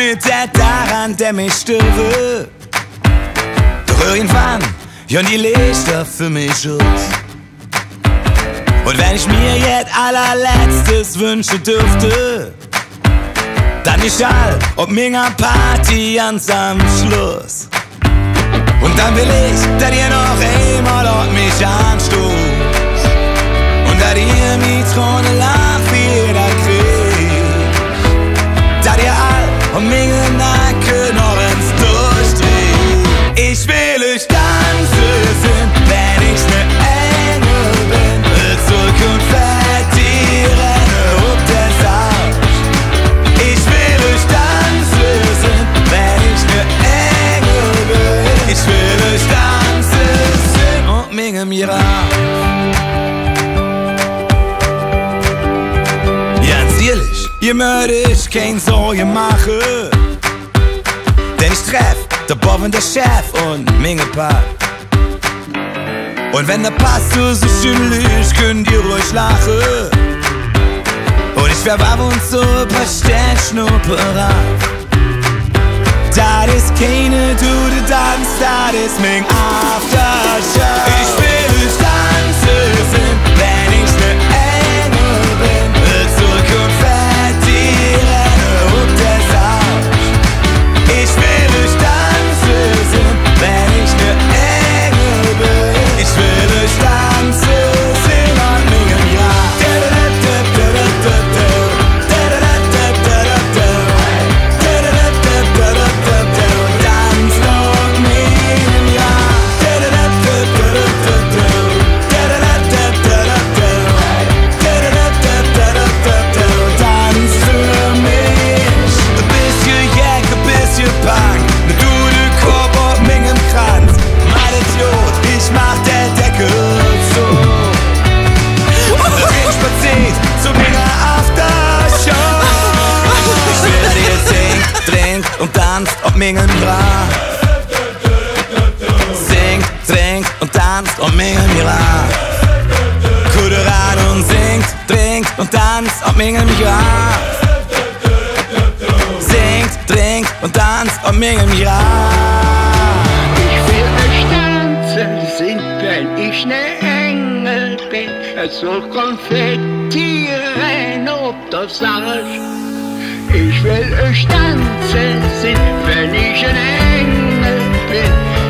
der daran, der mich störe. Doch irgendwann, ja, die Lichter für mich aus. Und wenn ich mir jetzt allerletztes wünschen dürfte, dann ist all ob minger Party ans am Schluss. Und dann will ich, dass ihr noch einmal auf mich anstoßt. Und dass ihr mich ohne ihr möchte ich kein Sorge machen. Denn ich treff der Bob und der Chef und Minge Paar. Und wenn der Pastor so schön liegt, könnt ihr ruhig lachen. Und ich verwahr uns so ein paar Sternschnupperer. Das ist keine gute Tanz, das ist mein Aftershow. Ich will und tanzt auf mingem Grab. Singt, trinkt und tanzt auf mingem Grab. Kuderan und singt, trinkt und tanzt auf mingem Grab. Singt, trinkt und tanzt auf mingem Grab. Ich will euch tanzen sind, wenn ich ne Engel bin. Es soll konfettieren, ob das Arsch. Ich will euch tanzen sind, wenn ich ein Engel bin.